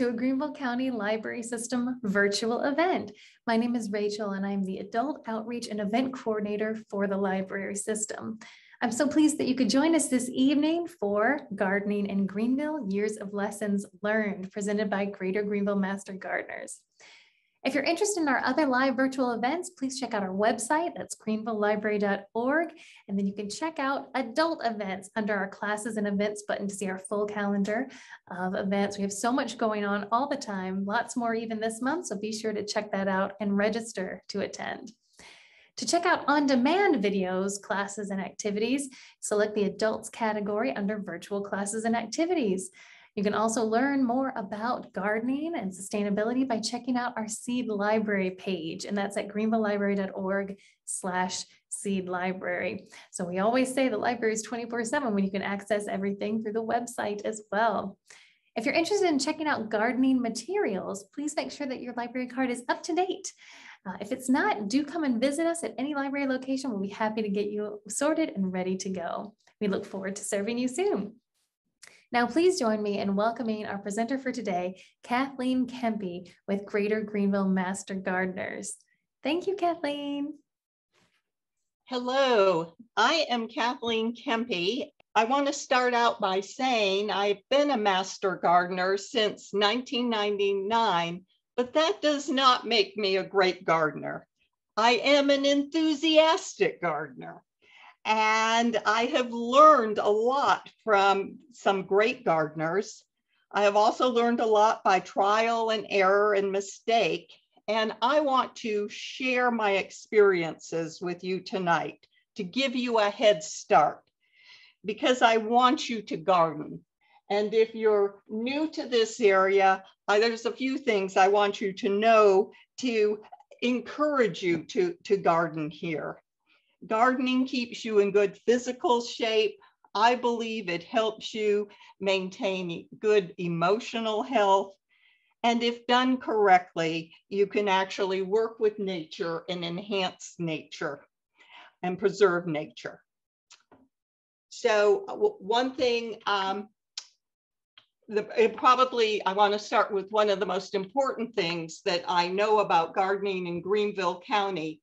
to a Greenville County Library System virtual event. My name is Rachel and I'm the Adult Outreach and Event Coordinator for the library system. I'm so pleased that you could join us this evening for Gardening in Greenville, Years of Lessons Learned, presented by Greater Greenville Master Gardeners. If you're interested in our other live virtual events, please check out our website. That's greenvillelibrary.org. And then you can check out adult events under our classes and events button to see our full calendar of events. We have so much going on all the time, lots more even this month. So be sure to check that out and register to attend. To check out on-demand videos, classes, and activities, select the adults category under virtual classes and activities. You can also learn more about gardening and sustainability by checking out our seed library page, and that's at greenvillelibrary.org slash seed library. So we always say the library is 24 seven when you can access everything through the website as well. If you're interested in checking out gardening materials, please make sure that your library card is up to date. Uh, if it's not, do come and visit us at any library location. We'll be happy to get you sorted and ready to go. We look forward to serving you soon. Now, please join me in welcoming our presenter for today, Kathleen Kempe with Greater Greenville Master Gardeners. Thank you, Kathleen. Hello, I am Kathleen Kempe. I want to start out by saying I've been a master gardener since 1999, but that does not make me a great gardener. I am an enthusiastic gardener. And I have learned a lot from some great gardeners. I have also learned a lot by trial and error and mistake. And I want to share my experiences with you tonight to give you a head start because I want you to garden. And if you're new to this area, uh, there's a few things I want you to know to encourage you to, to garden here. Gardening keeps you in good physical shape. I believe it helps you maintain good emotional health. And if done correctly, you can actually work with nature and enhance nature and preserve nature. So one thing, um, the, probably, I want to start with one of the most important things that I know about gardening in Greenville County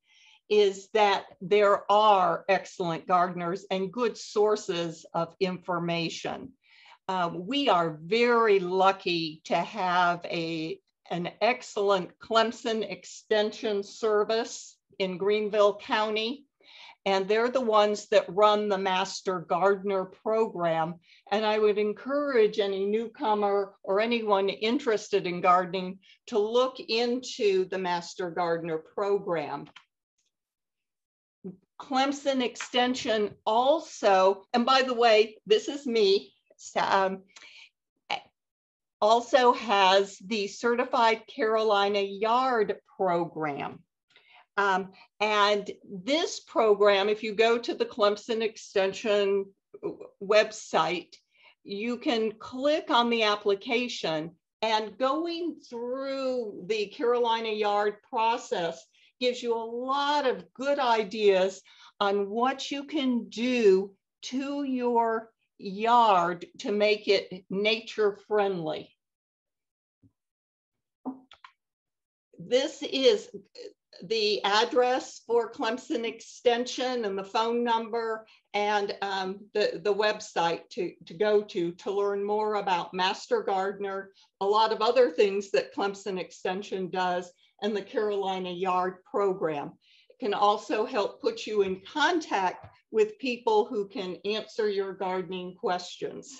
is that there are excellent gardeners and good sources of information. Um, we are very lucky to have a, an excellent Clemson Extension service in Greenville County. And they're the ones that run the Master Gardener program. And I would encourage any newcomer or anyone interested in gardening to look into the Master Gardener program. Clemson Extension also, and by the way, this is me, um, also has the Certified Carolina Yard program. Um, and this program, if you go to the Clemson Extension website, you can click on the application and going through the Carolina Yard process, gives you a lot of good ideas on what you can do to your yard to make it nature friendly. This is the address for Clemson Extension and the phone number and um, the, the website to, to go to to learn more about Master Gardener, a lot of other things that Clemson Extension does, and the Carolina Yard program. It can also help put you in contact with people who can answer your gardening questions.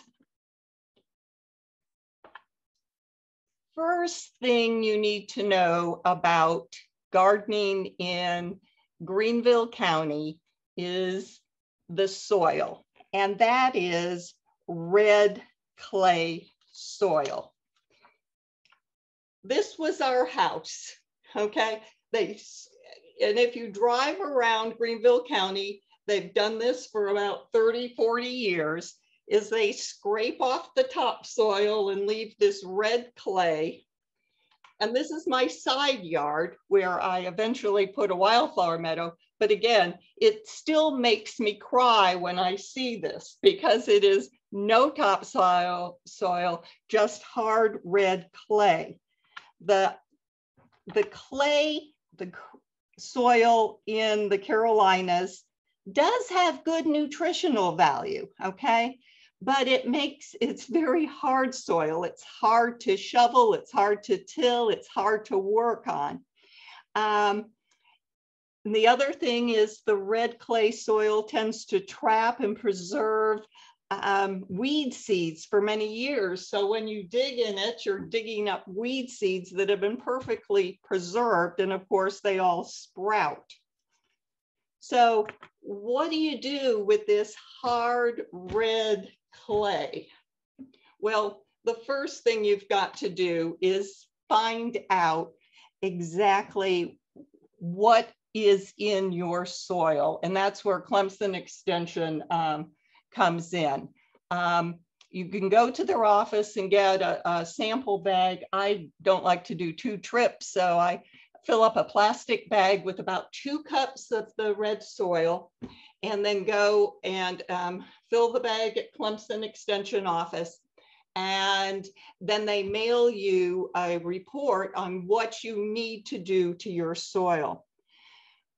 First thing you need to know about gardening in Greenville County is the soil, and that is red clay soil. This was our house. Okay. They, and if you drive around Greenville County, they've done this for about 30, 40 years, is they scrape off the topsoil and leave this red clay. And this is my side yard where I eventually put a wildflower meadow. But again, it still makes me cry when I see this because it is no topsoil, soil, just hard red clay. The, the clay, the soil in the Carolinas does have good nutritional value, okay? But it makes, it's very hard soil. It's hard to shovel, it's hard to till, it's hard to work on. Um, the other thing is the red clay soil tends to trap and preserve um, weed seeds for many years. So when you dig in it, you're digging up weed seeds that have been perfectly preserved. And of course, they all sprout. So what do you do with this hard red clay? Well, the first thing you've got to do is find out exactly what is in your soil. And that's where Clemson Extension um, comes in. Um, you can go to their office and get a, a, sample bag. I don't like to do two trips, so I fill up a plastic bag with about two cups of the red soil and then go and um, fill the bag at Clemson Extension office. And then they mail you a report on what you need to do to your soil.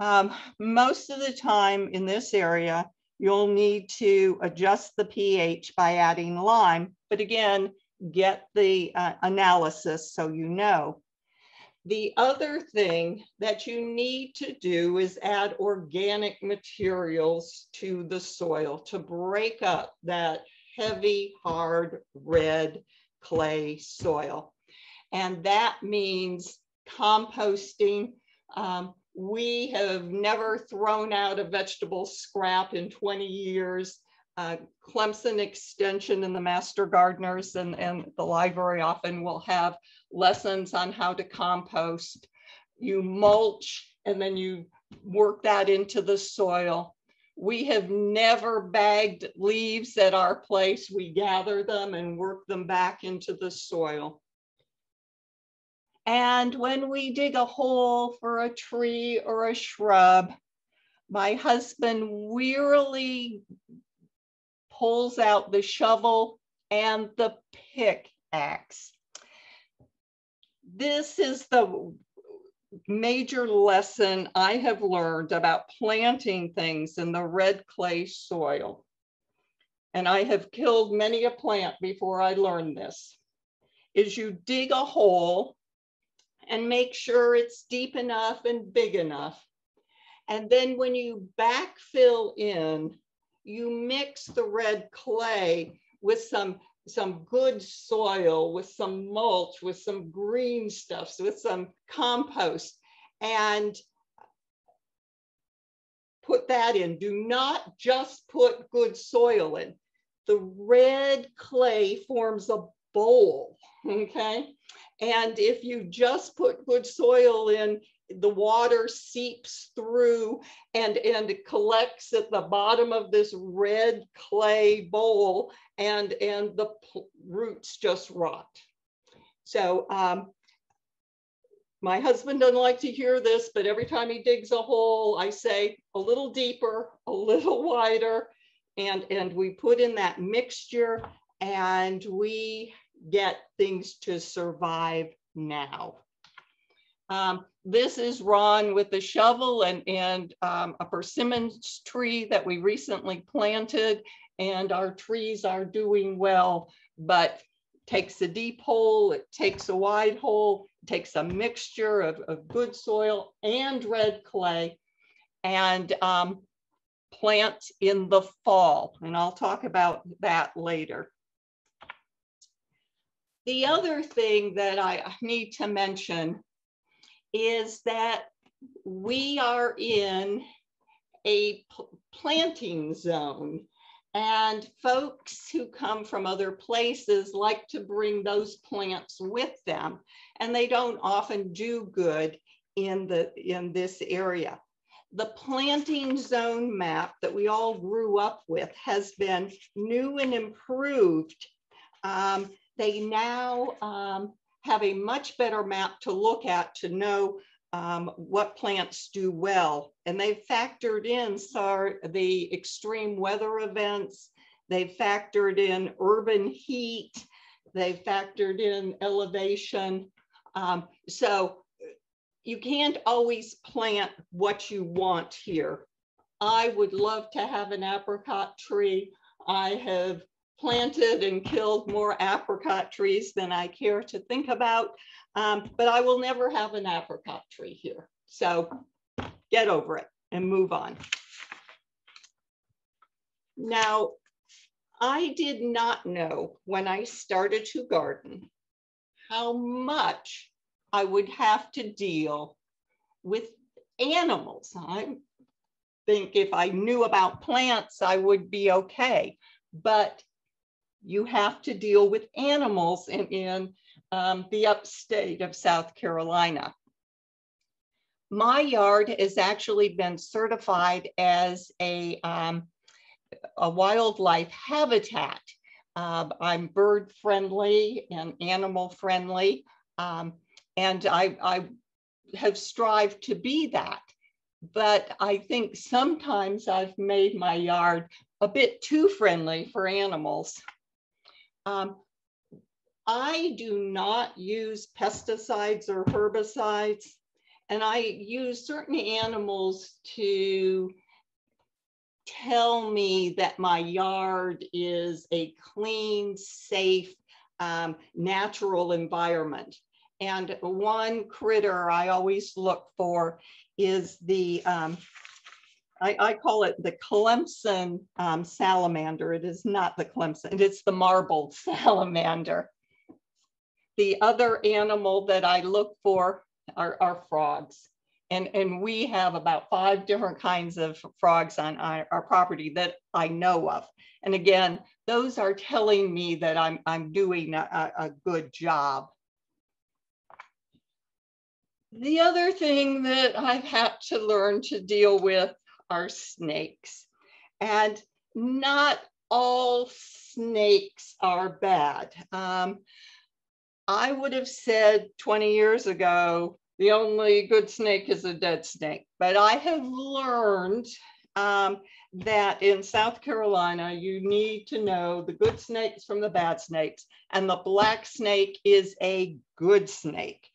Um, most of the time in this area, you'll need to adjust the pH by adding lime, but again, get the uh, analysis so you know. The other thing that you need to do is add organic materials to the soil to break up that heavy, hard, red clay soil. And that means composting, um, we have never thrown out a vegetable scrap in 20 years. Uh, Clemson Extension and the Master Gardeners and, and the library often will have lessons on how to compost. You mulch and then you work that into the soil. We have never bagged leaves at our place. We gather them and work them back into the soil. And when we dig a hole for a tree or a shrub, my husband wearily pulls out the shovel and the pickaxe. This is the major lesson I have learned about planting things in the red clay soil. And I have killed many a plant before I learned this, is you dig a hole and make sure it's deep enough and big enough. And then when you backfill in, you mix the red clay with some, some good soil, with some mulch, with some green stuffs, with some compost, and put that in. Do not just put good soil in. The red clay forms a bowl, okay? And if you just put good soil in, the water seeps through and, and collects at the bottom of this red clay bowl and, and the roots just rot. So um, my husband doesn't like to hear this, but every time he digs a hole, I say a little deeper, a little wider, and, and we put in that mixture and we get things to survive now. Um, this is Ron with the shovel and, and um, a persimmons tree that we recently planted and our trees are doing well, but takes a deep hole, it takes a wide hole, takes a mixture of, of good soil and red clay and um, plant in the fall. And I'll talk about that later. The other thing that I need to mention is that we are in a planting zone and folks who come from other places like to bring those plants with them and they don't often do good in the in this area. The planting zone map that we all grew up with has been new and improved um, they now um, have a much better map to look at to know um, what plants do well. And they've factored in the extreme weather events They've factored in urban heat. They've factored in elevation. Um, so you can't always plant what you want here. I would love to have an apricot tree. I have planted and killed more apricot trees than I care to think about, um, but I will never have an apricot tree here. So get over it and move on. Now, I did not know when I started to garden how much I would have to deal with animals. I think if I knew about plants, I would be okay. But you have to deal with animals in, in um, the upstate of South Carolina. My yard has actually been certified as a, um, a wildlife habitat. Uh, I'm bird friendly and animal friendly. Um, and I, I have strived to be that. But I think sometimes I've made my yard a bit too friendly for animals. Um, I do not use pesticides or herbicides, and I use certain animals to tell me that my yard is a clean, safe, um, natural environment. And one critter I always look for is the, um, I, I, call it the Clemson um, salamander. It is not the Clemson, it's the marbled salamander. The other animal that I look for are, are frogs. And, and we have about five different kinds of frogs on our, our property that I know of. And again, those are telling me that I'm, I'm doing a, a good job the other thing that I've had to learn to deal with are snakes. And not all snakes are bad. Um, I would have said 20 years ago, the only good snake is a dead snake. But I have learned um, that in South Carolina, you need to know the good snakes from the bad snakes, and the black snake is a good snake.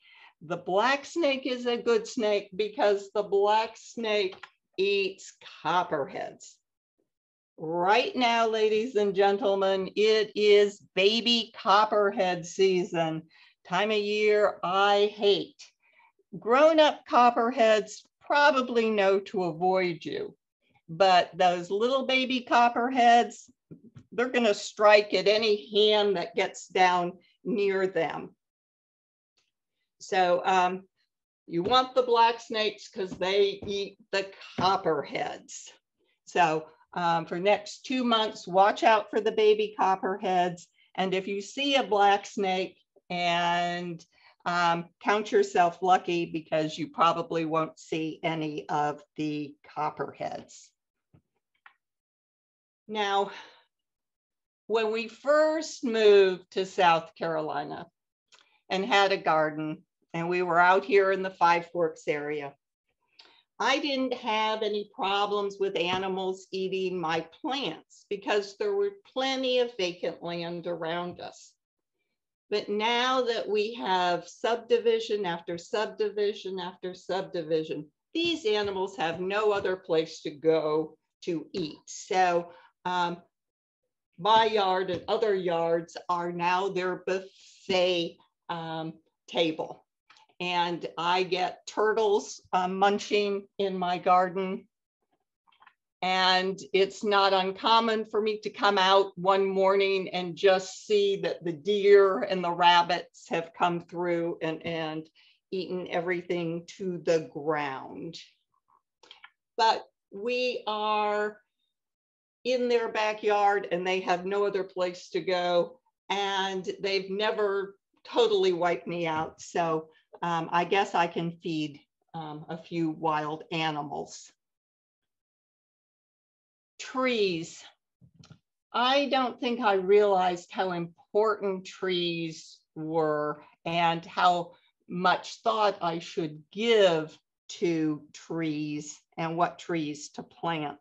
The black snake is a good snake because the black snake eats copperheads. Right now, ladies and gentlemen, it is baby copperhead season. Time of year I hate. Grown up copperheads probably know to avoid you, but those little baby copperheads, they're going to strike at any hand that gets down near them. So um, you want the black snakes because they eat the copperheads. So um, for next two months, watch out for the baby copperheads. And if you see a black snake and um, count yourself lucky because you probably won't see any of the copperheads. Now, when we first moved to South Carolina and had a garden, and we were out here in the Five Forks area. I didn't have any problems with animals eating my plants because there were plenty of vacant land around us. But now that we have subdivision after subdivision after subdivision, these animals have no other place to go to eat. So um, my yard and other yards are now their buffet um, table and I get turtles uh, munching in my garden. And it's not uncommon for me to come out one morning and just see that the deer and the rabbits have come through and, and eaten everything to the ground. But we are in their backyard and they have no other place to go. And they've never totally wiped me out. So um, I guess I can feed um, a few wild animals. Trees. I don't think I realized how important trees were and how much thought I should give to trees and what trees to plant.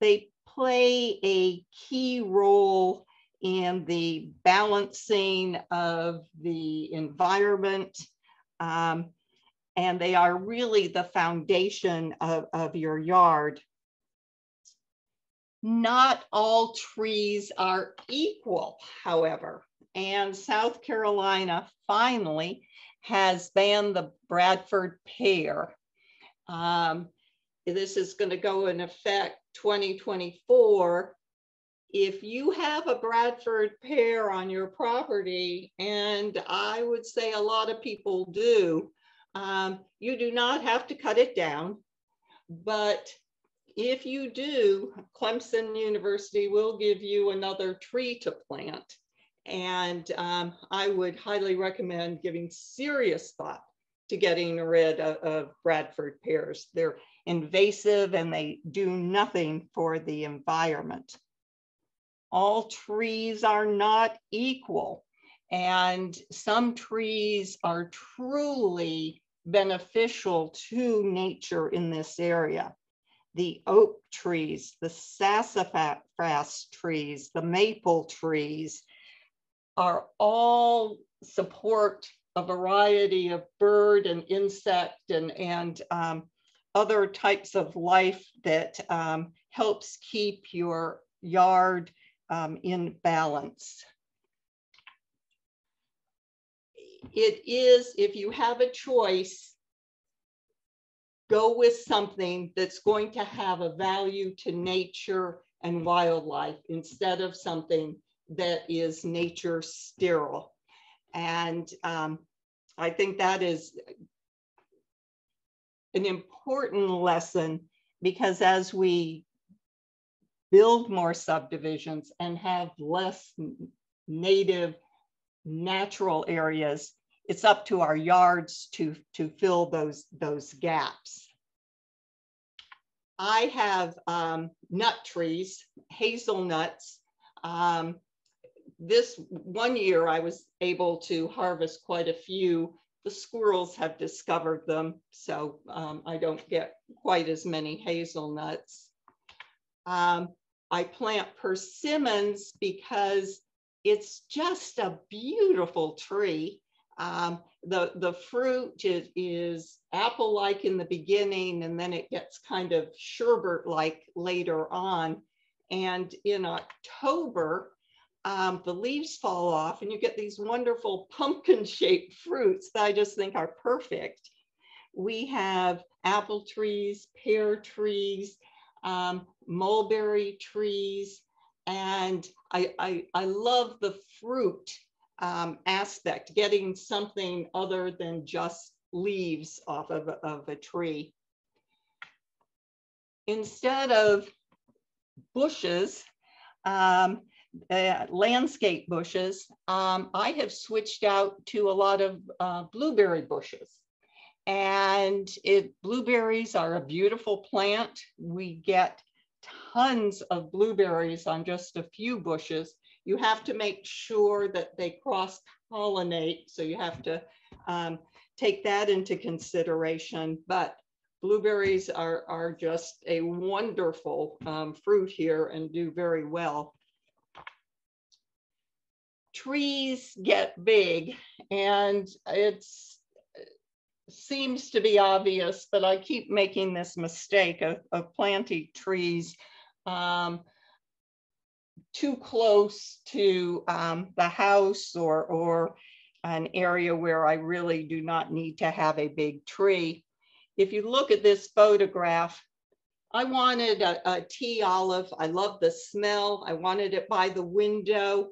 They play a key role in the balancing of the environment. Um, and they are really the foundation of, of your yard. Not all trees are equal, however, and South Carolina finally has banned the Bradford pear. Um, this is going to go in effect 2024 if you have a Bradford pear on your property, and I would say a lot of people do, um, you do not have to cut it down. But if you do, Clemson University will give you another tree to plant. And um, I would highly recommend giving serious thought to getting rid of, of Bradford pears. They're invasive and they do nothing for the environment all trees are not equal. And some trees are truly beneficial to nature in this area. The oak trees, the sassafras trees, the maple trees are all support a variety of bird and insect and, and um, other types of life that um, helps keep your yard um, in balance. It is, if you have a choice, go with something that's going to have a value to nature and wildlife instead of something that is nature sterile. And um, I think that is an important lesson because as we build more subdivisions and have less native natural areas, it's up to our yards to, to fill those, those gaps. I have um, nut trees, hazelnuts. Um, this one year I was able to harvest quite a few. The squirrels have discovered them, so um, I don't get quite as many hazelnuts. Um, I plant persimmons because it's just a beautiful tree. Um, the, the fruit is, is apple-like in the beginning, and then it gets kind of sherbet-like later on. And in October, um, the leaves fall off and you get these wonderful pumpkin-shaped fruits that I just think are perfect. We have apple trees, pear trees, um, mulberry trees, and I, I, I love the fruit um, aspect, getting something other than just leaves off of, of a tree. Instead of bushes, um, uh, landscape bushes, um, I have switched out to a lot of uh, blueberry bushes. And it, blueberries are a beautiful plant. We get tons of blueberries on just a few bushes. You have to make sure that they cross pollinate. So you have to um, take that into consideration. But blueberries are, are just a wonderful um, fruit here and do very well. Trees get big and it's seems to be obvious, but I keep making this mistake of, of planting trees um, too close to um, the house or, or an area where I really do not need to have a big tree. If you look at this photograph, I wanted a, a tea olive. I love the smell. I wanted it by the window.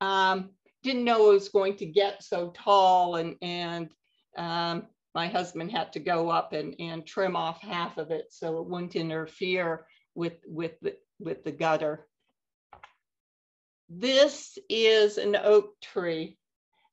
Um, didn't know it was going to get so tall and, and um, my husband had to go up and, and trim off half of it so it wouldn't interfere with, with, the, with the gutter. This is an oak tree.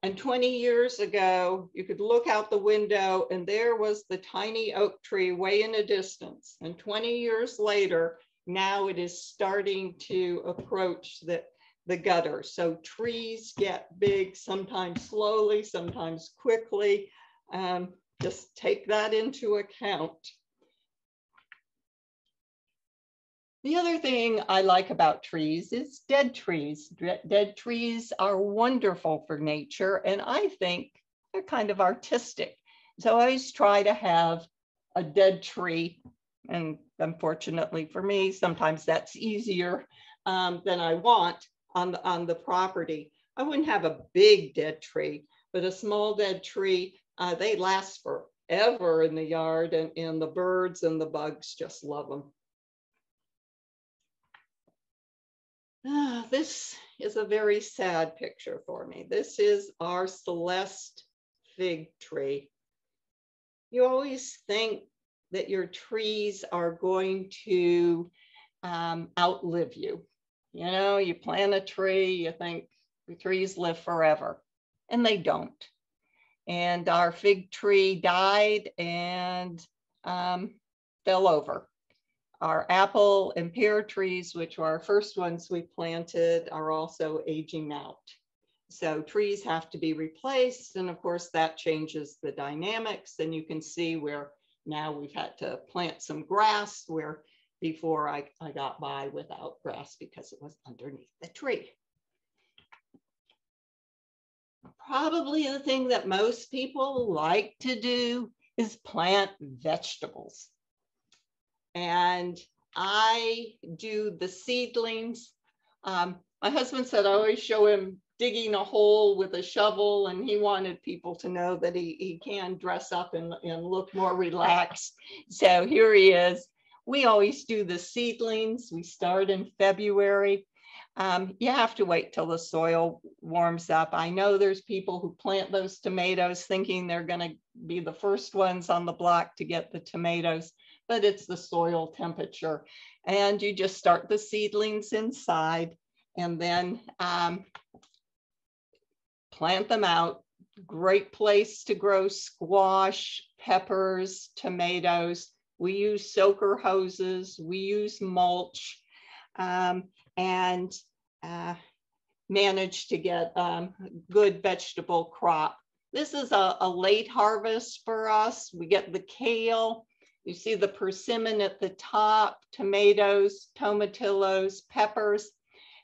And 20 years ago, you could look out the window and there was the tiny oak tree way in the distance. And 20 years later, now it is starting to approach the, the gutter. So trees get big, sometimes slowly, sometimes quickly. Um, just take that into account. The other thing I like about trees is dead trees. Dead trees are wonderful for nature, and I think they're kind of artistic. So I always try to have a dead tree, and unfortunately for me, sometimes that's easier um, than I want on the, on the property. I wouldn't have a big dead tree, but a small dead tree, uh, they last forever in the yard, and, and the birds and the bugs just love them. Ah, this is a very sad picture for me. This is our Celeste fig tree. You always think that your trees are going to um, outlive you. You know, you plant a tree, you think the trees live forever, and they don't. And our fig tree died and um, fell over. Our apple and pear trees, which were our first ones we planted, are also aging out. So trees have to be replaced. And of course, that changes the dynamics. And you can see where now we've had to plant some grass where before I, I got by without grass because it was underneath the tree. Probably the thing that most people like to do is plant vegetables. And I do the seedlings. Um, my husband said I always show him digging a hole with a shovel and he wanted people to know that he, he can dress up and, and look more relaxed. So here he is. We always do the seedlings. We start in February. Um, you have to wait till the soil warms up. I know there's people who plant those tomatoes thinking they're going to be the first ones on the block to get the tomatoes but it's the soil temperature. And you just start the seedlings inside and then um, plant them out. Great place to grow squash, peppers, tomatoes. We use soaker hoses, we use mulch, um, and uh, manage to get um, good vegetable crop. This is a, a, late harvest for us. We get the kale, you see the persimmon at the top, tomatoes, tomatillos, peppers,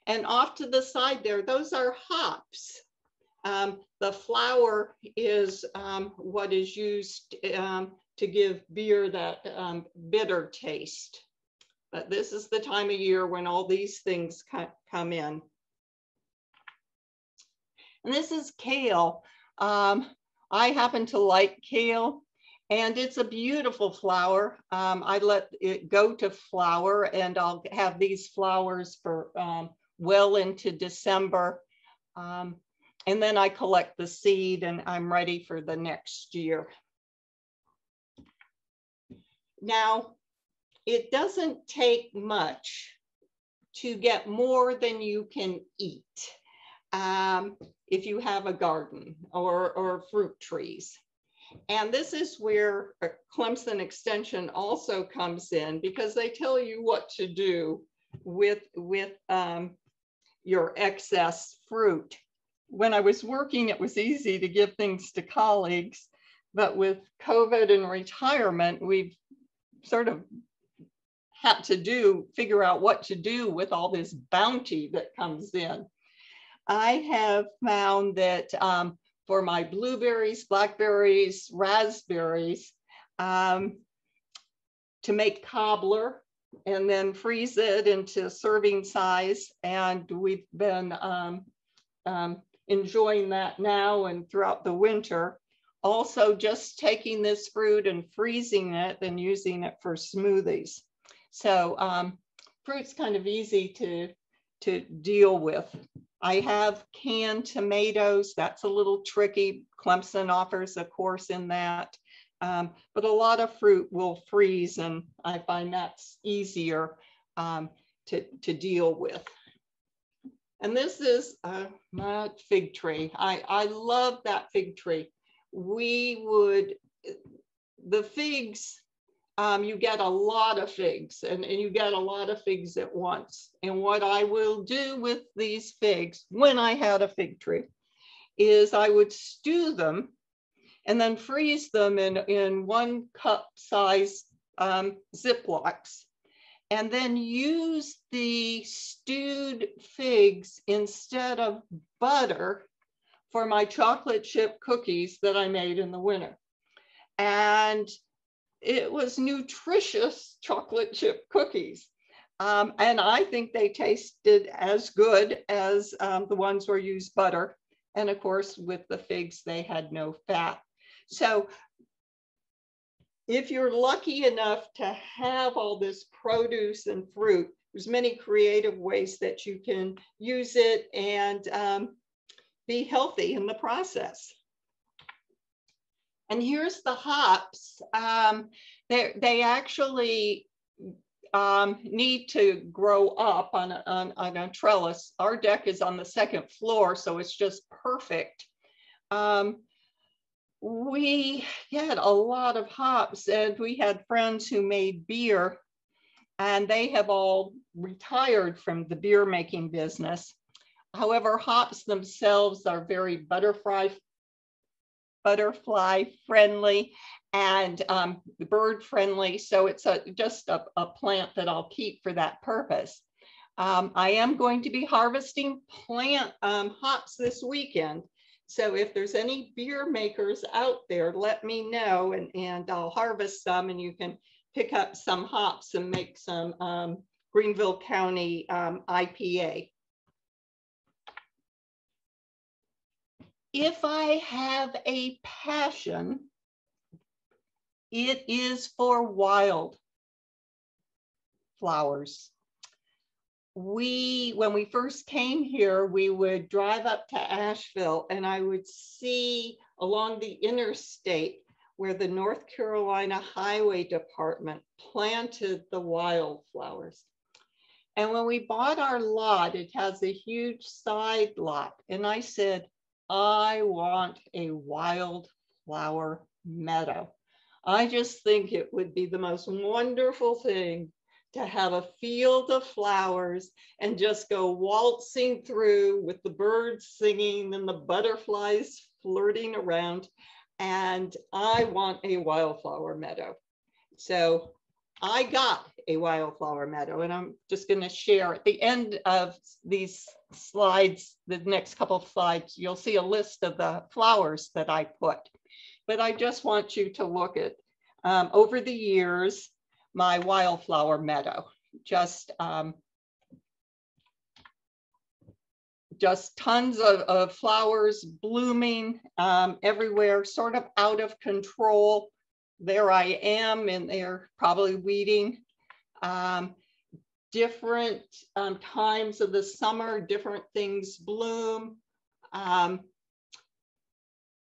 and off to the side there, those are hops. Um, the flower is um, what is used um, to give beer that um, bitter taste. But this is the time of year when all these things come in. And this is kale. Um, I happen to like kale and it's a beautiful flower. Um, I let it go to flower and I'll have these flowers for um, well into December. Um, and then I collect the seed and I'm ready for the next year. Now, it doesn't take much to get more than you can eat um, if you have a garden or, or fruit trees. And this is where Clemson Extension also comes in because they tell you what to do with, with um, your excess fruit. When I was working, it was easy to give things to colleagues, but with COVID and retirement, we've sort of had to do, figure out what to do with all this bounty that comes in. I have found that um, for my blueberries, blackberries, raspberries um, to make cobbler and then freeze it into serving size. And we've been um, um, enjoying that now and throughout the winter. Also just taking this fruit and freezing it and using it for smoothies. So um, fruit's kind of easy to, to deal with. I have canned tomatoes. That's a little tricky. Clemson offers a course in that. Um, but a lot of fruit will freeze and I find that's easier um, to, to deal with. And this is uh, my fig tree. I, I love that fig tree. We would, the figs um, you get a lot of figs and, and you get a lot of figs at once. And what I will do with these figs when I had a fig tree is I would stew them and then freeze them in, in one cup size um, Ziplocs. and then use the stewed figs instead of butter for my chocolate chip cookies that I made in the winter. And it was nutritious chocolate chip cookies. Um, and I think they tasted as good as um, the ones where used butter. And of course, with the figs, they had no fat. So if you're lucky enough to have all this produce and fruit, there's many creative ways that you can use it and um, be healthy in the process. And here's the hops. Um, they actually um, need to grow up on a, on, on, a trellis. Our deck is on the second floor, so it's just perfect. Um, we had a lot of hops and we had friends who made beer and they have all retired from the beer making business. However, hops themselves are very butterfly butterfly friendly and um, bird friendly. So it's a, just a, a, plant that I'll keep for that purpose. Um, I am going to be harvesting plant um, hops this weekend. So if there's any beer makers out there, let me know and, and I'll harvest some and you can pick up some hops and make some um, Greenville County um, IPA. If I have a passion, it is for wild flowers. We, when we first came here, we would drive up to Asheville and I would see along the interstate where the North Carolina Highway Department planted the wildflowers. And when we bought our lot, it has a huge side lot. And I said, I want a wildflower meadow. I just think it would be the most wonderful thing to have a field of flowers and just go waltzing through with the birds singing and the butterflies flirting around. And I want a wildflower meadow. So I got a wildflower meadow and I'm just going to share at the end of these slides, the next couple of slides, you'll see a list of the flowers that I put but I just want you to look at um, over the years, my wildflower meadow, just um, just tons of, of flowers blooming um, everywhere, sort of out of control. There I am, and they're probably weeding. Um, different um, times of the summer, different things bloom. Um,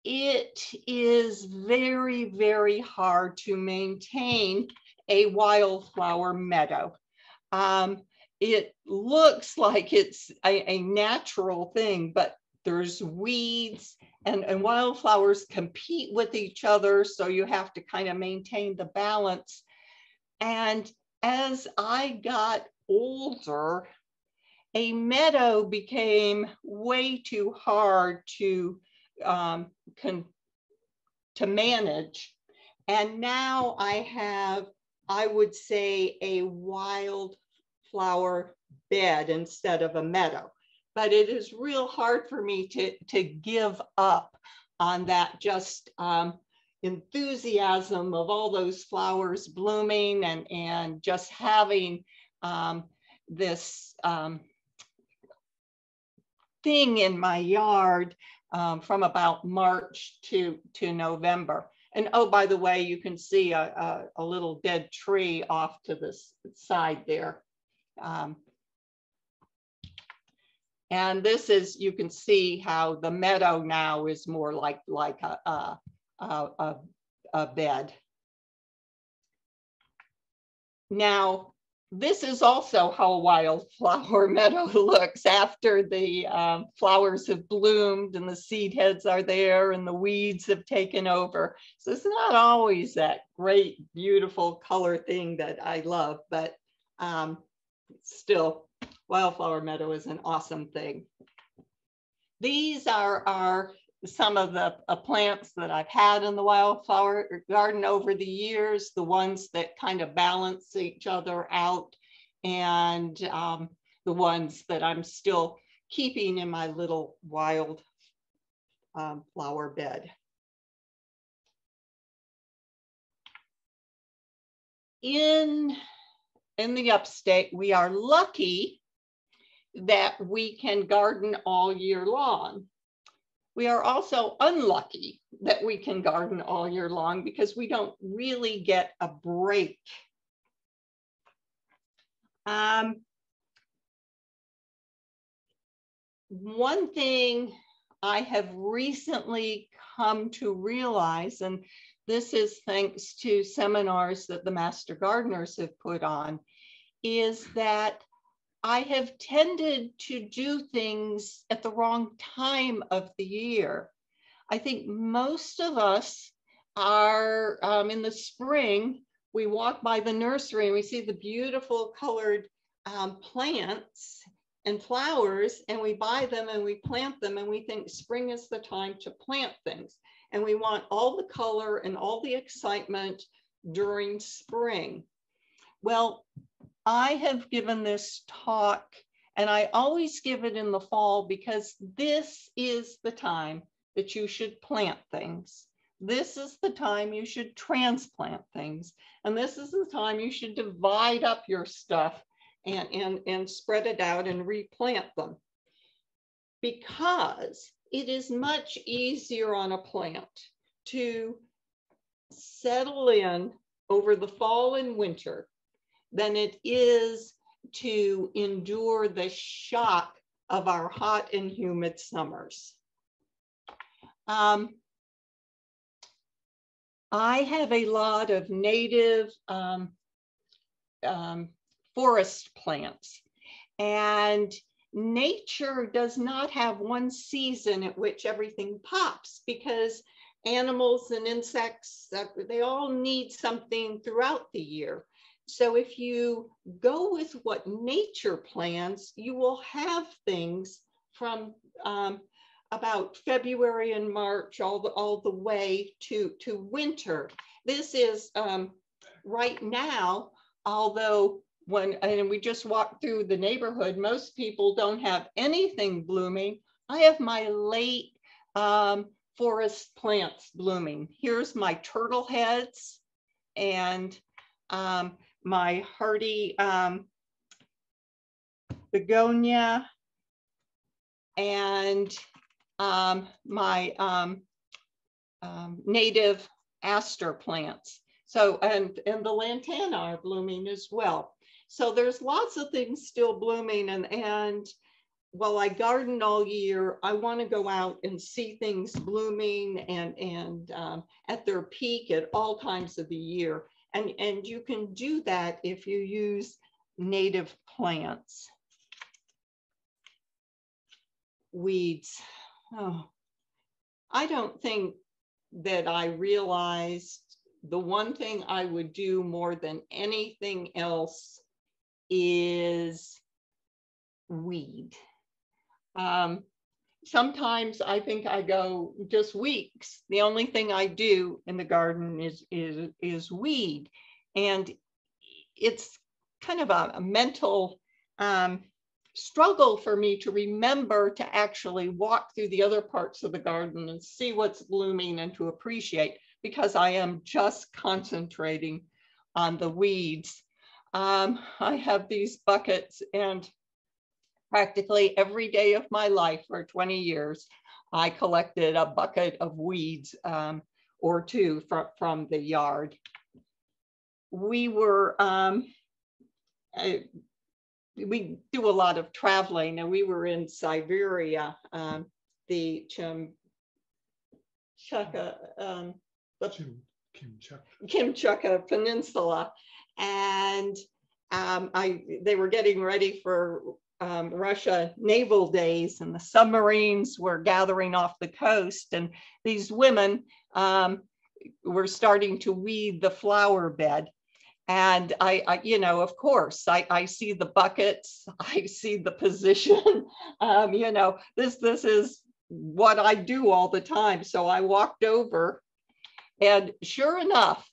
it is very, very hard to maintain a wildflower meadow. Um, it looks like it's a, a, natural thing, but there's weeds and, and wildflowers compete with each other. So you have to kind of maintain the balance. And as I got older, a meadow became way too hard to um, can, to manage. And now I have, I would say, a wildflower bed instead of a meadow. But it is real hard for me to, to give up on that just um, enthusiasm of all those flowers blooming and, and just having um, this um, thing in my yard um, from about March to, to November. And oh, by the way, you can see a, a, a little dead tree off to the side there. Um, and this is, you can see how the meadow now is more like, like a, a, a, a bed. Now, this is also how a wildflower meadow looks after the um, flowers have bloomed and the seed heads are there and the weeds have taken over. So it's not always that great, beautiful color thing that I love, but um, still, wildflower meadow is an awesome thing. These are our some of the uh, plants that I've had in the wildflower garden over the years, the ones that kind of balance each other out. and um, the ones that I'm still keeping in my little wild um, flower bed. In, in the upstate, we are lucky that we can garden all year long. We are also unlucky that we can garden all year long because we don't really get a break. Um, one thing I have recently come to realize, and this is thanks to seminars that the Master Gardeners have put on, is that I have tended to do things at the wrong time of the year. I think most of us are um, in the spring, we walk by the nursery and we see the beautiful colored um, plants and flowers and we buy them and we plant them and we think spring is the time to plant things. And we want all the color and all the excitement during spring. Well, I have given this talk and I always give it in the fall because this is the time that you should plant things. This is the time you should transplant things. And this is the time you should divide up your stuff and, and, and spread it out and replant them. Because it is much easier on a plant to settle in over the fall and winter than it is to endure the shock of our hot and humid summers. Um, I have a lot of native um, um, forest plants. And nature does not have one season at which everything pops because animals and insects, they all need something throughout the year. So if you go with what nature plans, you will have things from um, about February and March all the, all the way to, to winter. This is um, right now, although when and we just walked through the neighborhood, most people don't have anything blooming. I have my late um, forest plants blooming. Here's my turtle heads and um, my hardy um, begonia and um, my um, um, native aster plants. So, and, and the lantana are blooming as well. So there's lots of things still blooming and, and while I garden all year, I want to go out and see things blooming and, and um, at their peak at all times of the year. And, and you can do that if you use native plants. Weeds. Oh, I don't think that I realized the one thing I would do more than anything else is weed. Um, sometimes I think I go just weeks. The only thing I do in the garden is is is weed, and it's kind of a, a mental um, struggle for me to remember to actually walk through the other parts of the garden and see what's blooming and to appreciate because I am just concentrating on the weeds. Um, I have these buckets and practically every day of my life for 20 years, I collected a bucket of weeds um, or two from, from the yard. We were um, we do a lot of traveling and we were in Siberia, um, the Chimchaka, um, Kimchaka. Kimchaka Peninsula. And um, I, they were getting ready for um, Russia naval days and the submarines were gathering off the coast and these women um, were starting to weed the flower bed. And I, I, you know of course I, I see the buckets i see the position. Um, you know this this is what i do all the time. So i walked over and sure enough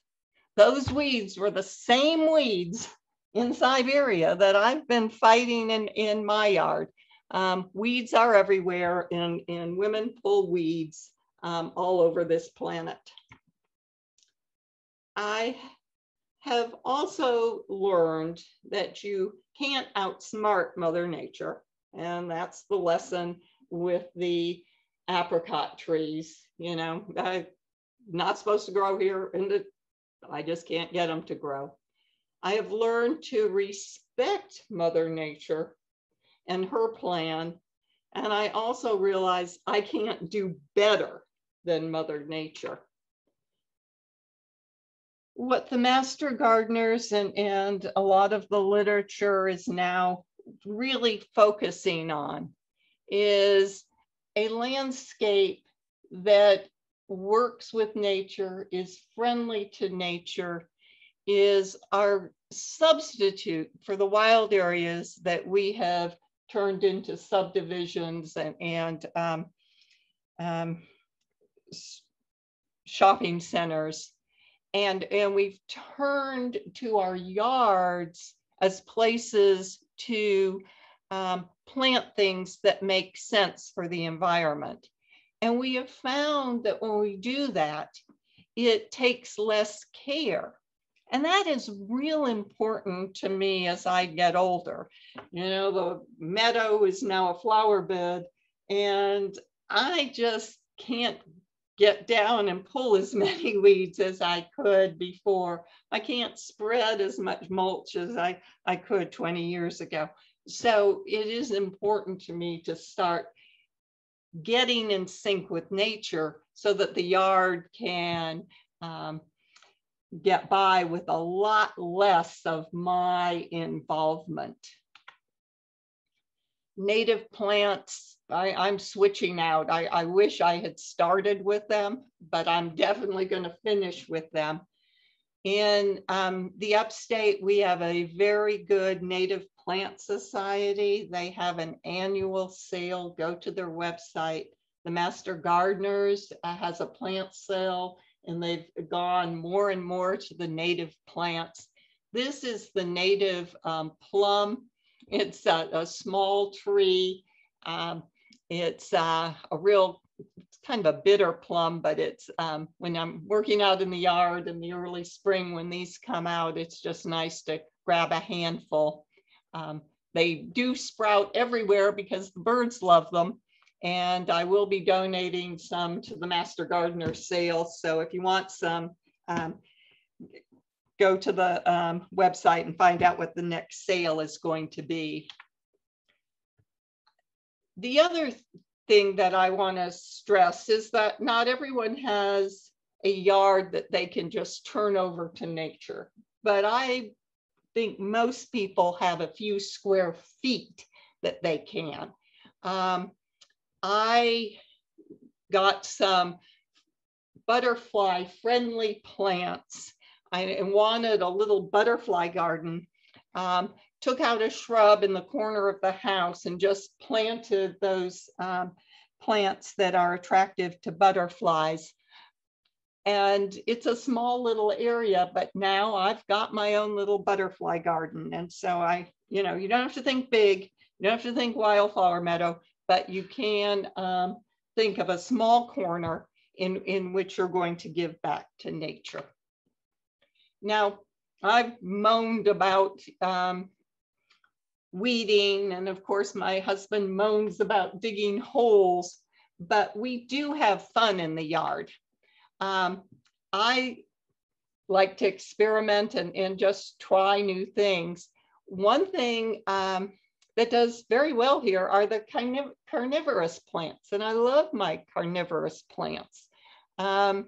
those weeds were the same weeds in Siberia that I've been fighting in, in my yard. Um, weeds are everywhere and, and women pull weeds um, all over this planet. I have also learned that you can't outsmart Mother Nature. And that's the lesson with the apricot trees. You know, I'm not supposed to grow here, and I just can't get them to grow. I have learned to respect Mother Nature and her plan. And I also realize I can't do better than Mother Nature. What the master gardeners and, and a lot of the literature is now really focusing on is a landscape that works with nature, is friendly to nature, is our substitute for the wild areas that we have turned into subdivisions and, and um, um, shopping centers. And, and we've turned to our yards as places to um, plant things that make sense for the environment. And we have found that when we do that, it takes less care. And that is real important to me as I get older. You know, the meadow is now a flower bed, and I just can't get down and pull as many weeds as I could before. I can't spread as much mulch as I, I could 20 years ago. So it is important to me to start getting in sync with nature so that the yard can um, get by with a lot less of my involvement. Native plants, I, am switching out. I, I wish I had started with them, but I'm definitely going to finish with them. In um, the upstate, we have a very good native plant society. They have an annual sale. Go to their website. The Master Gardeners uh, has a plant sale and they've gone more and more to the native plants. This is the native um, plum. It's a, a, small tree. Um, it's uh, a real, it's kind of a bitter plum, but it's um, when I'm working out in the yard in the early spring, when these come out, it's just nice to grab a handful. Um, they do sprout everywhere because the birds love them and I will be donating some to the Master Gardener sale. So if you want some, um, go to the um, website and find out what the next sale is going to be. The other thing that I want to stress is that not everyone has a yard that they can just turn over to nature. But I think most people have a few square feet that they can. Um, I got some butterfly friendly plants. I wanted a little butterfly garden. Um, took out a shrub in the corner of the house and just planted those um, plants that are attractive to butterflies. And it's a small little area, but now I've got my own little butterfly garden. And so I, you know, you don't have to think big, you don't have to think wildflower meadow but you can um, think of a small corner in, in which you're going to give back to nature. Now, I've moaned about um, weeding, and of course, my husband moans about digging holes, but we do have fun in the yard. Um, I like to experiment and, and just try new things. One thing um, that does very well here are the carnivorous plants. And I love my carnivorous plants. Um,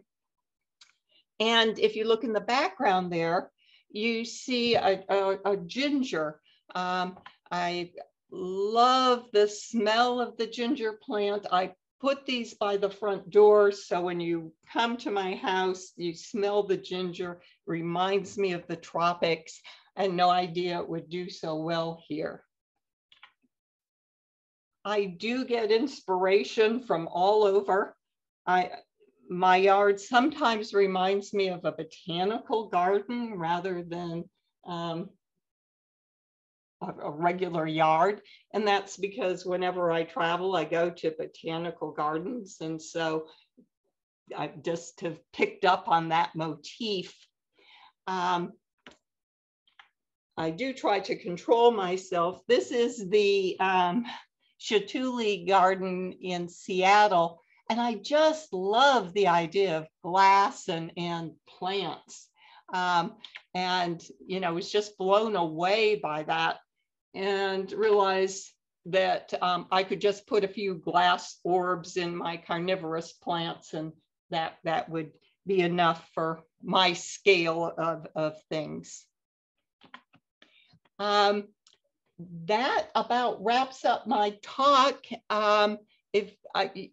and if you look in the background there, you see a, a, a ginger. Um, I love the smell of the ginger plant. I put these by the front door. So when you come to my house, you smell the ginger, reminds me of the tropics. and no idea it would do so well here. I do get inspiration from all over. I my yard sometimes reminds me of a botanical garden rather than um, a, a regular yard. And that's because whenever I travel, I go to botanical gardens. And so I just have picked up on that motif. Um, I do try to control myself. This is the um, Chihuly Garden in Seattle. And I just love the idea of glass and, and plants. Um, and, you know, was just blown away by that and realized that um, I could just put a few glass orbs in my carnivorous plants and that, that would be enough for my scale of, of things. Um, that about wraps up my talk. Um, if I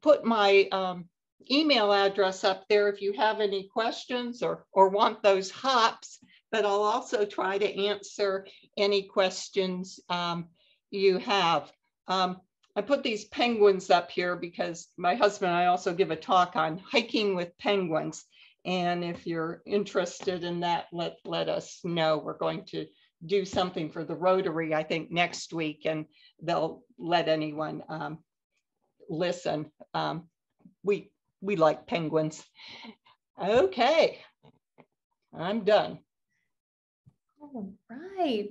put my um, email address up there if you have any questions or, or want those hops, but I'll also try to answer any questions um, you have. Um, I put these penguins up here because my husband and I also give a talk on hiking with penguins. And if you're interested in that, let, let us know. We're going to do something for the Rotary, I think, next week, and they'll let anyone um, listen. Um, we we like penguins. Okay, I'm done. All right.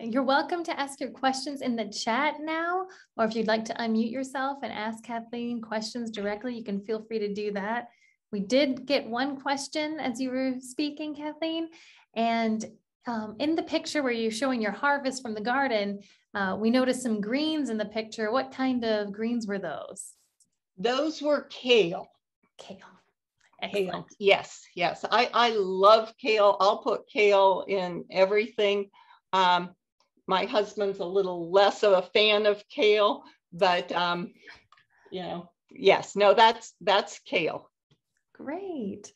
You're welcome to ask your questions in the chat now, or if you'd like to unmute yourself and ask Kathleen questions directly, you can feel free to do that. We did get one question as you were speaking, Kathleen, and um, in the picture where you're showing your harvest from the garden, uh, we noticed some greens in the picture. What kind of greens were those? Those were kale. Kale. Excellent. Kale. Yes, yes. I, I love kale. I'll put kale in everything. Um, my husband's a little less of a fan of kale, but um, you know, yes, no, that's that's kale. Great.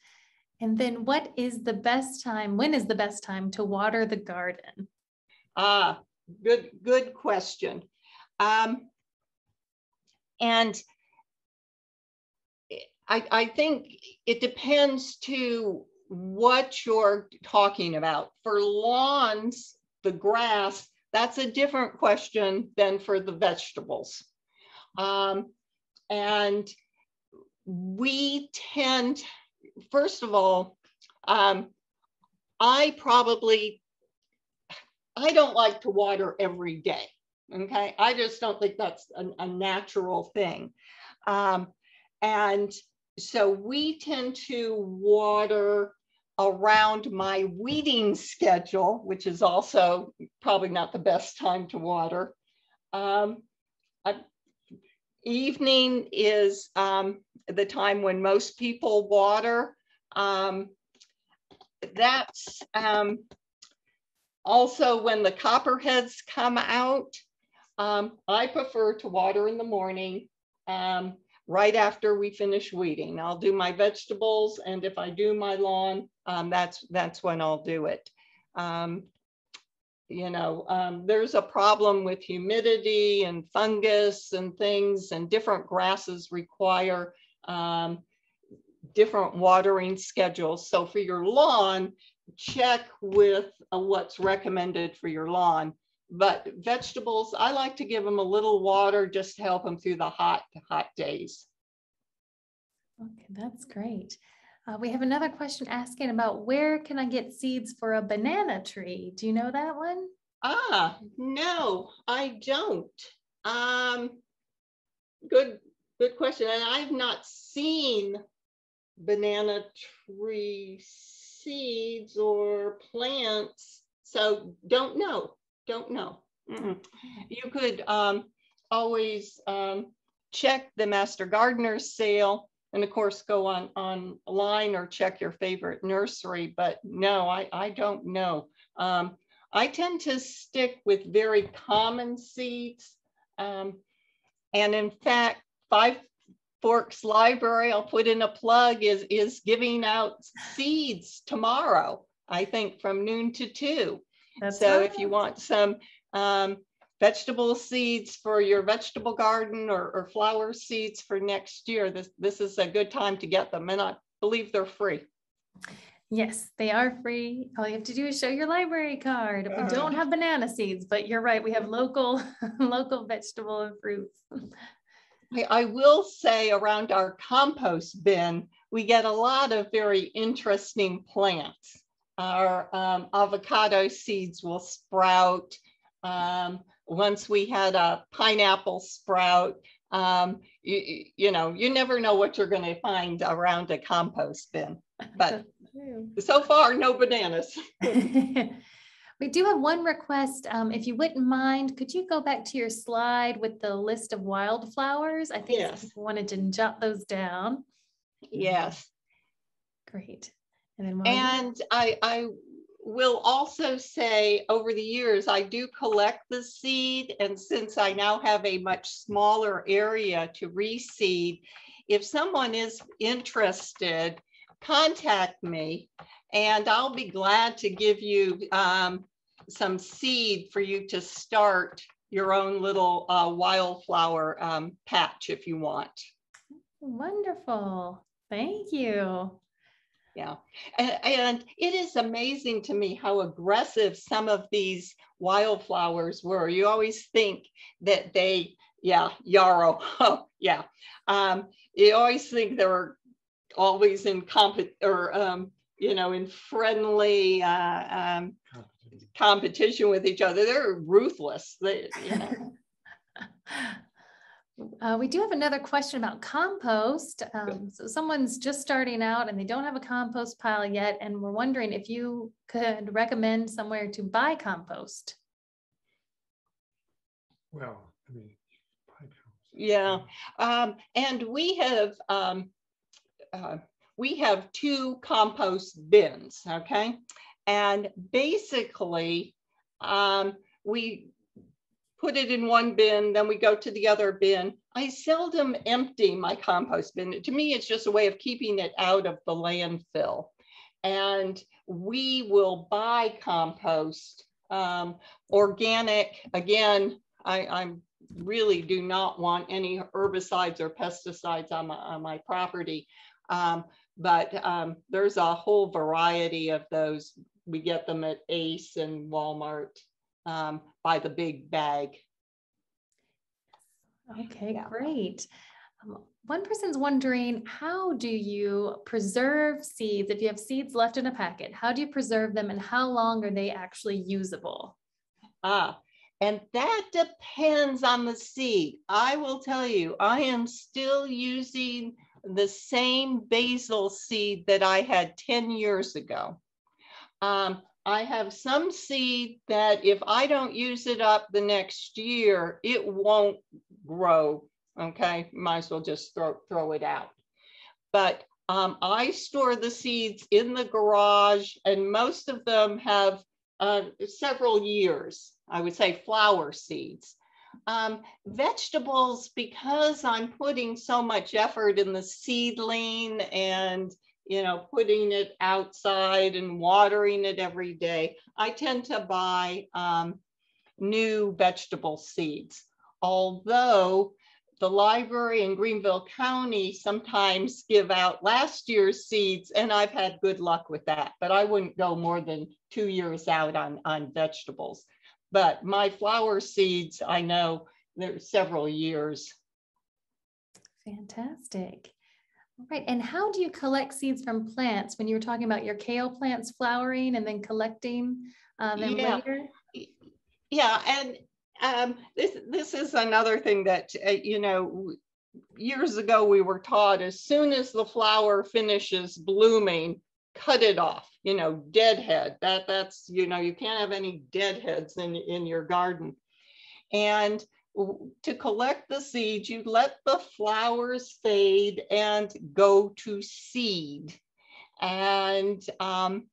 And then what is the best time? When is the best time to water the garden? Ah, good, good question. Um, and I, I think it depends to what you're talking about. For lawns, the grass, that's a different question than for the vegetables. Um, and we tend, first of all, um, I probably, I don't like to water every day. Okay. I just don't think that's a, a natural thing. Um, and so we tend to water around my weeding schedule, which is also probably not the best time to water. Um, evening is um, the time when most people water. Um, that's um, also when the copperheads come out. Um, I prefer to water in the morning um, right after we finish weeding. I'll do my vegetables and if I do my lawn, um, that's, that's when I'll do it. You know, there's a problem with humidity and fungus and things and different grasses require um, different watering schedules. So for your lawn, check with uh, what's recommended for your lawn. But vegetables, I like to give them a little water just to help them through the hot, hot days. Okay, that's great. Uh, we have another question asking about where can I get seeds for a banana tree? Do you know that one? Ah, no, I don't. Um, good, good question. And I've not seen banana tree seeds or plants. So don't know, don't know. Mm -mm. You could um, always um, check the Master Gardener sale and of course go on online or check your favorite nursery, but no, I, I don't know. Um, I tend to stick with very common seeds. Um, and in fact, Five Forks Library, I'll put in a plug, is, is giving out seeds tomorrow, I think from noon to two. That's so if you want some um, vegetable seeds for your vegetable garden or, or flower seeds for next year, this, this is a good time to get them. And I believe they're free. Yes, they are free. All you have to do is show your library card. We Uh. don't have banana seeds, but you're right. We have local, local vegetable and fruits. I, I will say around our compost bin, we get a lot of very interesting plants. Our um, avocado seeds will sprout. Um, once we had a pineapple sprout. Um, you, you- know, you never know what you're going to find around a compost bin. But so far, no bananas. We do have one request. Um, if you wouldn't mind, could you go back to your slide with the list of wildflowers? I think Yes. wanted to jot those down. Yes. Great. And then And I, I will also say over the years, I do collect the seed. And since I now have a much smaller area to reseed, if someone is interested, contact me and I'll be glad to give you um, some seed for you to start your own little uh, wildflower um, patch if you want. Wonderful. Thank you. Yeah, and, and it is amazing to me how aggressive some of these wildflowers were. You always think that they, yeah, yarrow, oh, yeah. Um, you always think they're always in comp or um, you know in friendly uh, um, competition with each other. They're ruthless. They, you know. Uh, we do have another question about compost. Um, so someone's just starting out and they don't have a compost pile yet, and we're wondering if you could recommend somewhere to buy compost. Well, I mean. pipe house. Yeah, um, and we have, um, uh, we have two compost bins, okay? And basically, um, we put it in one bin, then we go to the other bin. I seldom empty my compost bin. To me, it's just a way of keeping it out of the landfill. And we will buy compost, um, organic, again, I, I'm really do not want any herbicides or pesticides on my, on my property. Um, but um, there's a whole variety of those. We get them at Ace and Walmart um, by the big bag. Okay, Yeah. great. Um, One person's wondering, how do you preserve seeds? If you have seeds left in a packet, how do you preserve them and how long are they actually usable? Ah, and that depends on the seed. I will tell you, I am still using the same basil seed that I had 10 years ago. Um, I have some seed that if I don't use it up the next year, it won't grow. Okay, might as well just throw, throw it out. But um, I store the seeds in the garage, and most of them have uh, several years. I would say flower seeds. Um, vegetables, because I'm putting so much effort in the seedling and you know putting it outside and watering it every day, I tend to buy um, new vegetable seeds. Although the library in Greenville County sometimes give out last year's seeds, and I've had good luck with that. But I wouldn't go more than two years out on, on vegetables. But my flower seeds, I know they're several years. Fantastic. All right, and how do you collect seeds from plants when you were talking about your kale plants flowering and then collecting uh, them Yeah. later? Yeah, and um, this this is another thing that uh, you know years ago we were taught as soon as the flower finishes blooming, cut it off. You know, deadhead. That that's you know you can't have any deadheads in in your garden. And to collect the seeds, you let the flowers fade and go to seed, and um,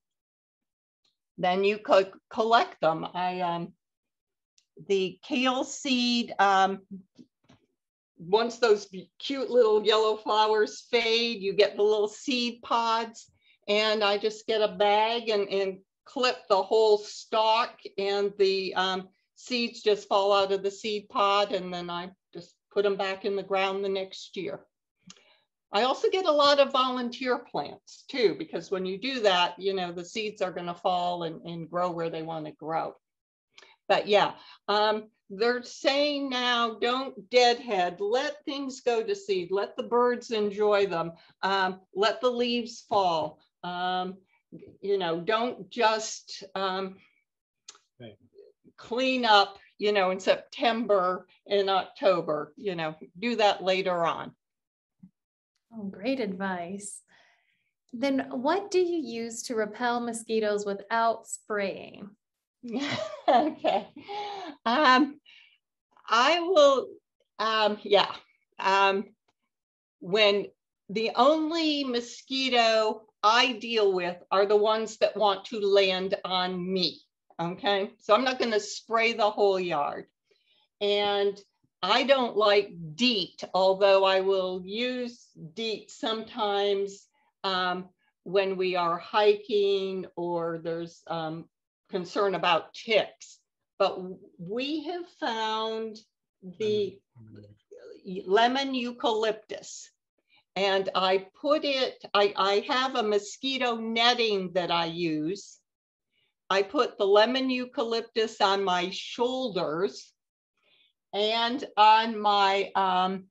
then you co- collect them. I um, the kale seed, um, once those cute little yellow flowers fade, you get the little seed pods. And I just get a bag and, and clip the whole stalk and the um, seeds just fall out of the seed pod. And then I just put them back in the ground the next year. I also get a lot of volunteer plants too, because when you do that, you know, the seeds are going to fall and, and grow where they want to grow. But yeah, um, they're saying now don't deadhead, let things go to seed, let the birds enjoy them, um, let the leaves fall. Um, you know, don't just um, Right. Clean up, you know, in September and October, you know, do that later on. Oh, great advice. Then what do you use to repel mosquitoes without spraying? okay. Um, I will, um, yeah. Um, when the only mosquito I deal with are the ones that want to land on me. Okay. So I'm not going to spray the whole yard. And I don't like DEET, although I will use DEET sometimes um, when we are hiking or there's um, concern about ticks. But we have found the lemon eucalyptus. And I put it, I, I have a mosquito netting that I use. I put the lemon eucalyptus on my shoulders and on my um,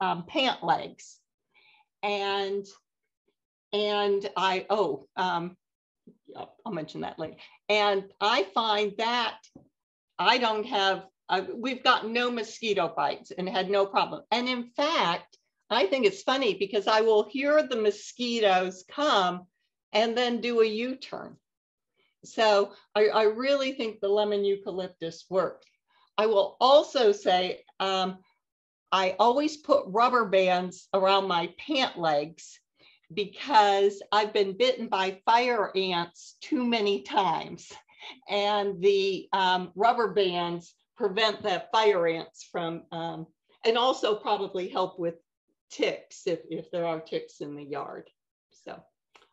um, pant legs. And and I oh um, I'll mention that later. And I find that I don't have we've got no mosquito bites and had no problem. And in fact, I think it's funny because I will hear the mosquitoes come and then do a U-turn. So I, I really think the lemon eucalyptus works. I will also say um, I always put rubber bands around my pant legs because I've been bitten by fire ants too many times. And the um, rubber bands prevent the fire ants from, um, and also probably help with ticks if, if there are ticks in the yard. So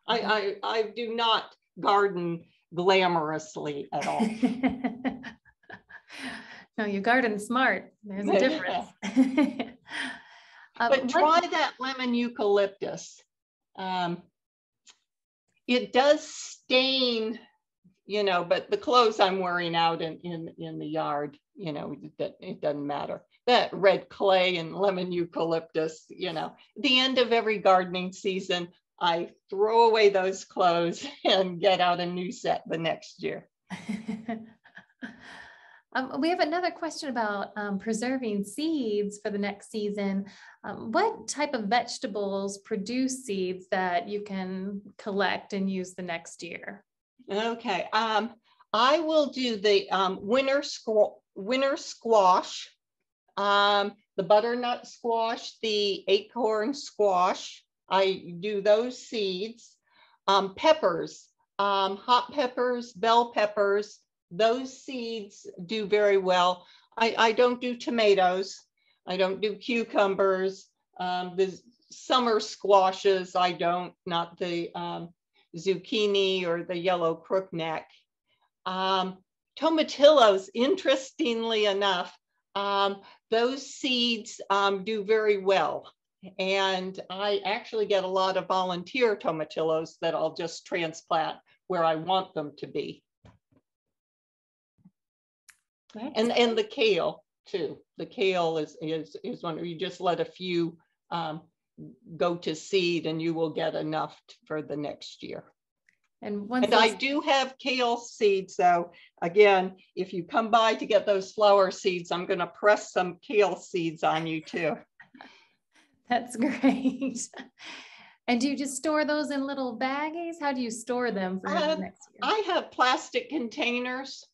I, I, I do not garden glamorously at all. no, you garden smart. There's a difference. Uh, But try that lemon eucalyptus. Um, it does stain, you know, but the clothes I'm wearing out in, in, in the yard, you know, that it doesn't matter. That red clay and lemon eucalyptus, you know, the end of every gardening season, I throw away those clothes and get out a new set the next year. Um, we have another question about um, preserving seeds for the next season. Um, what type of vegetables produce seeds that you can collect and use the next year? Okay, um, I will do the um, winter squash, winter squash, um, the butternut squash, the acorn squash. I do those seeds. Um, peppers, um, hot peppers, bell peppers, those seeds do very well. I, I don't do tomatoes. I don't do cucumbers. Um, the summer squashes, I don't, not the um, zucchini or the yellow crookneck. Um, tomatillos, interestingly enough, um, those seeds do very well. And I actually get a lot of volunteer tomatillos that I'll just transplant where I want them to be. And, and the kale too. The kale is, is, is one where you just let a few um, go to seed and you will get enough for the next year. And once And I do have kale seeds, so again, if you come by to get those flower seeds, I'm gonna press some kale seeds on you too. That's great. And do you just store those in little baggies? How do you store them for the Um, next year? I have plastic containers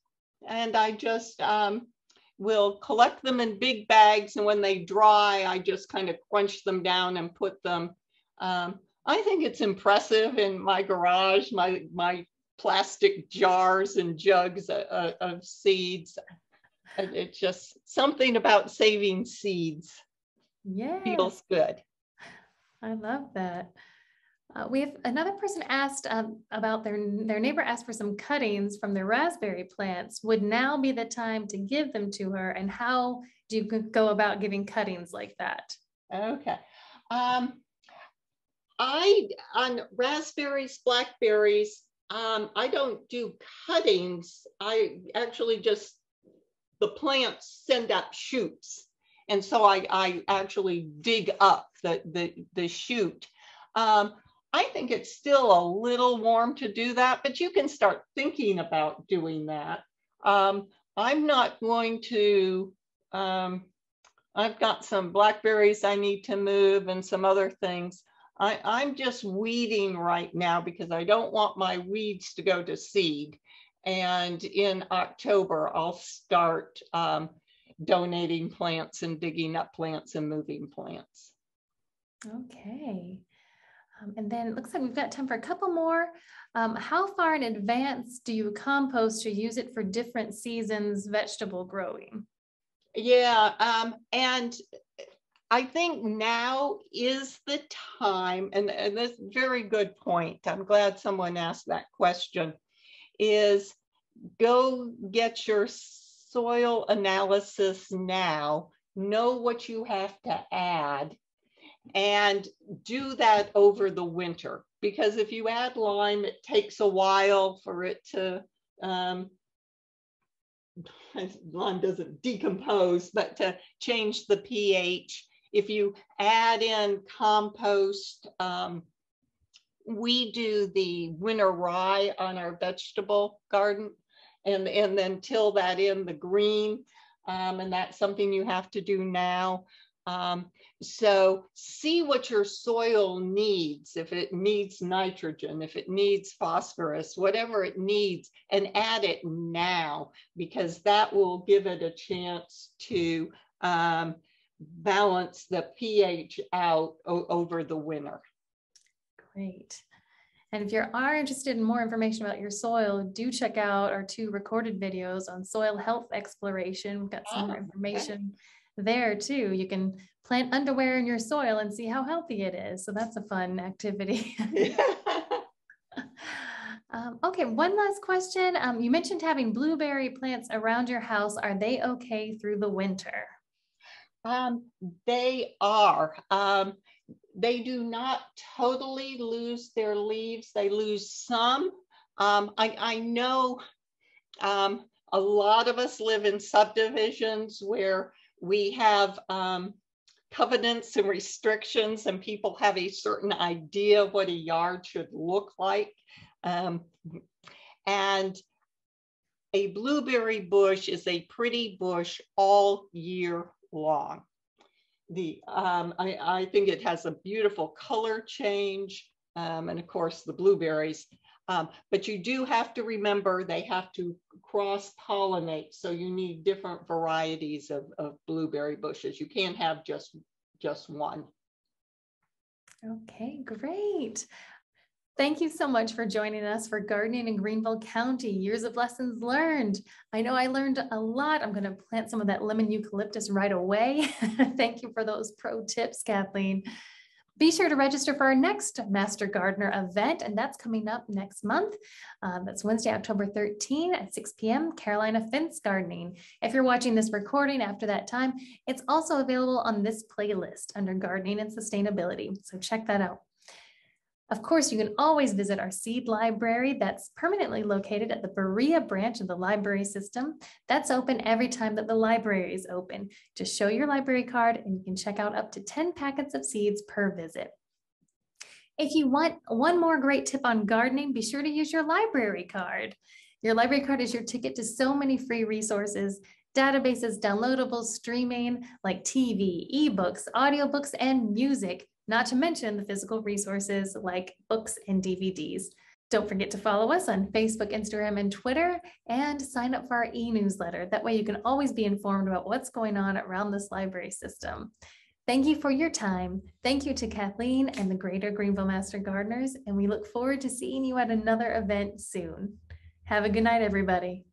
and I just um, will collect them in big bags and when they dry, I just kind of crunch them down and put them. Um, I think it's impressive in my garage, my, my plastic jars and jugs of, of- of seeds. It's just something about saving seeds Yeah. feels good. I love that. Uh, we have another person asked um, about their their neighbor asked for some cuttings from their raspberry plants. Would now be the time to give them to her? And how do you go- go about giving cuttings like that? Okay. Um, I, on raspberries, blackberries, um, I don't do cuttings. I actually just, the plants send up shoots. And so I, I actually dig up the, the, the shoot. Um, I think it's still a little warm to do that, but you can start thinking about doing that. Um, I'm not going to, um, I've got some blackberries I need to move and some other things. I, I'm just weeding right now because I don't want my weeds to go to seed. And in October, I'll start um, donating plants and digging up plants and moving plants. Okay. Um, and then it looks like we've got time for a couple more. Um, how far in advance do you compost to use it for different seasons vegetable growing? Yeah, um, and I think now is the time, and, and this very good point. I'm glad someone asked that question. Is go get your soil analysis now, know what you have to add, and do that over the winter. Because if you add lime, it takes a while for it to um, lime doesn't decompose, but to change the pH if you add in compost, um, we do the winter rye on our vegetable garden and, and then till that in the green. Um, and that's something you have to do now. Um, so see what your soil needs, if it needs nitrogen, if it needs phosphorus, whatever it needs, and add it now, because that will give it a chance to um, balance the pH out over the winter. Great. And if you are interested in more information about your soil, do check out our two recorded videos on soil health exploration. We've got some more ah, information there too. You can plant underwear in your soil and see how healthy it is. So that's a fun activity. um, okay, one last question. Um, you mentioned having blueberry plants around your house. Are they okay through the winter? Um, they are. They do not totally lose their leaves. They lose some. Um, I, I, know um, a lot of us live in subdivisions where we have um, covenants and restrictions and people have a certain idea of what a yard should look like. Um, and a blueberry bush is a pretty bush all year long. The, um, I, I think it has a beautiful color change um, and of course the blueberries. Um, but you do have to remember they have to cross pollinate. So you need different varieties of, of blueberry bushes. You can't have just, just one. Okay, great. Thank you so much for joining us for Gardening in Greenville County, Years of Lessons Learned. I know I learned a lot. I'm going to plant some of that lemon eucalyptus right away. Thank you for those pro tips, Kathleen. Be sure to register for our next Master Gardener event, and that's coming up next month. Um, that's Wednesday, October 13 at 6 p.m., Carolina Fence Gardening. If you're watching this recording after that time, it's also available on this playlist under Gardening and Sustainability, so check that out. Of course, you can always visit our seed library that's permanently located at the Berea branch of the library system. That's open every time that the library is open. Just show your library card and you can check out up to 10 packets of seeds per visit. If you want one more great tip on gardening, be sure to use your library card. Your library card is your ticket to so many free resources, databases, downloadables, streaming like TV, ebooks, audiobooks, and music not to mention the physical resources like books and DVDs. Don't forget to follow us on Facebook, Instagram, and Twitter, and sign up for our e newsletter. That way, you can always be informed about what's going on around this library system. Thank you for your time. Thank you to Kathleen and the Greater Greenville Master Gardeners, and we look forward to seeing you at another event soon. Have a good night, everybody.